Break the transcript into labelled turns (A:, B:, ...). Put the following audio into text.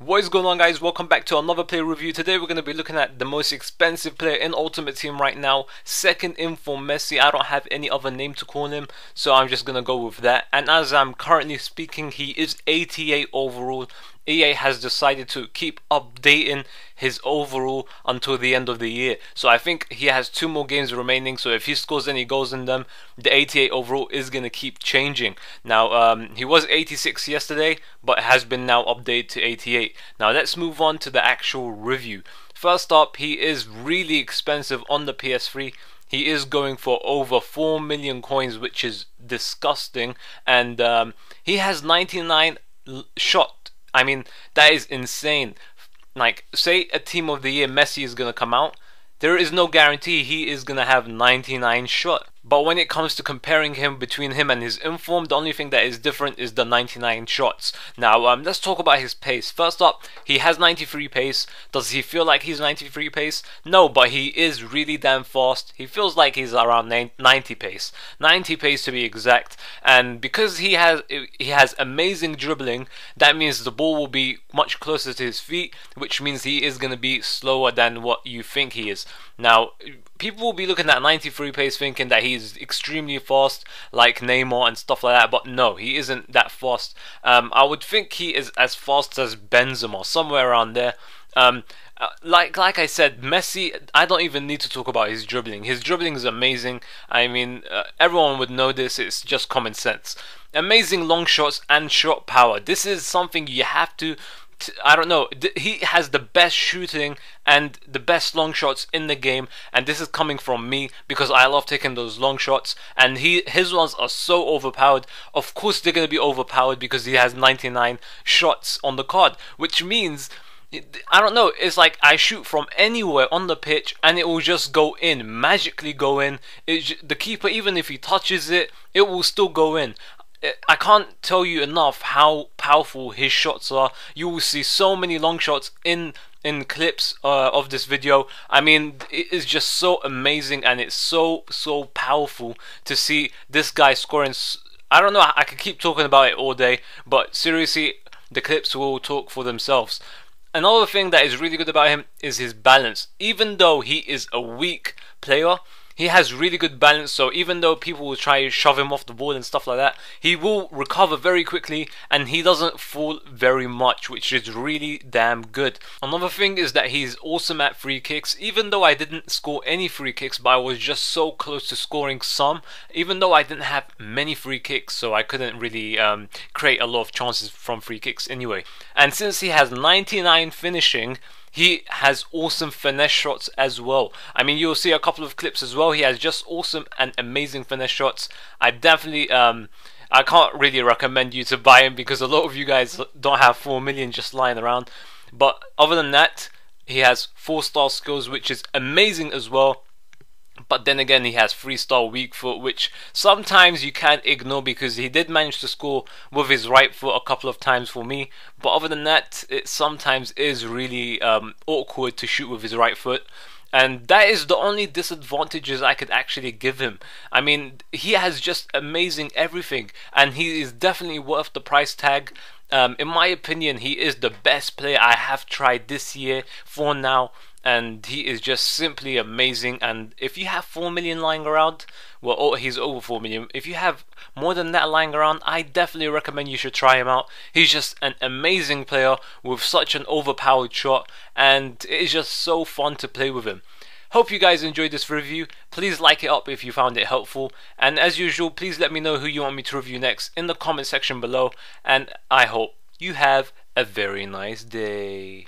A: What is going on guys, welcome back to another player review. Today we're going to be looking at the most expensive player in Ultimate Team right now. Second inform Messi, I don't have any other name to call him, so I'm just going to go with that. And as I'm currently speaking, he is 88 overall. EA has decided to keep updating his overall until the end of the year. So I think he has two more games remaining. So if he scores any goals in them, the 88 overall is going to keep changing. Now, um, he was 86 yesterday, but has been now updated to 88. Now let's move on to the actual review. First up, he is really expensive on the PS3 he is going for over 4 million coins which is disgusting and um, he has 99 shot I mean, that is insane. Like, say a team of the year Messi is gonna come out, there is no guarantee he is gonna have 99 shot. But when it comes to comparing him between him and his inform, the only thing that is different is the 99 shots. Now, um, let's talk about his pace. First up, he has 93 pace. Does he feel like he's 93 pace? No, but he is really damn fast. He feels like he's around 90 pace. 90 pace to be exact. And because he has he has amazing dribbling, that means the ball will be much closer to his feet, which means he is going to be slower than what you think he is. Now, people will be looking at 93 pace thinking that he's extremely fast like Neymar and stuff like that but no he isn't that fast um, I would think he is as fast as Benzema somewhere around there um, uh, like like I said, Messi. I don't even need to talk about his dribbling. His dribbling is amazing. I mean, uh, everyone would know this. It's just common sense. Amazing long shots and shot power. This is something you have to I don't know. He has the best shooting and the best long shots in the game, and this is coming from me because I love taking those long shots. And he his ones are so overpowered. Of course, they're gonna be overpowered because he has 99 shots on the card, which means. I don't know. It's like I shoot from anywhere on the pitch and it will just go in, magically go in. It, the keeper, even if he touches it, it will still go in. I can't tell you enough how powerful his shots are. You will see so many long shots in in clips uh, of this video. I mean, it is just so amazing and it's so so powerful to see this guy scoring. I don't know. I could keep talking about it all day, but seriously, the clips will talk for themselves. Another thing that is really good about him is his balance. Even though he is a weak player, he has really good balance. So even though people will try to shove him off the ball and stuff like that, he will recover very quickly and he doesn't fall very much, which is really damn good. Another thing is that he's awesome at free kicks. Even though I didn't score any free kicks, but I was just so close to scoring some. Even though I didn't have many free kicks, so I couldn't really um, create a lot of chances from free kicks anyway. And since he has 99 finishing, he has awesome finesse shots as well. I mean, you'll see a couple of clips as well. He has just awesome and amazing finesse shots. I definitely, um, I can't really recommend you to buy him because a lot of you guys don't have 4 million just lying around. But other than that, he has 4 star skills, which is amazing as well. But then again, he has freestyle weak foot, which sometimes you can't ignore because he did manage to score with his right foot a couple of times for me. But other than that, it sometimes is really um, awkward to shoot with his right foot. And that is the only disadvantages I could actually give him. I mean, he has just amazing everything, and he is definitely worth the price tag. Um, in my opinion, he is the best player I have tried this year for now and he is just simply amazing. And if you have 4 million lying around, well, oh, he's over 4 million. If you have more than that lying around, I definitely recommend you should try him out. He's just an amazing player with such an overpowered shot, and it is just so fun to play with him. Hope you guys enjoyed this review. Please like it up if you found it helpful. And as usual, please let me know who you want me to review next in the comment section below. And I hope you have a very nice day.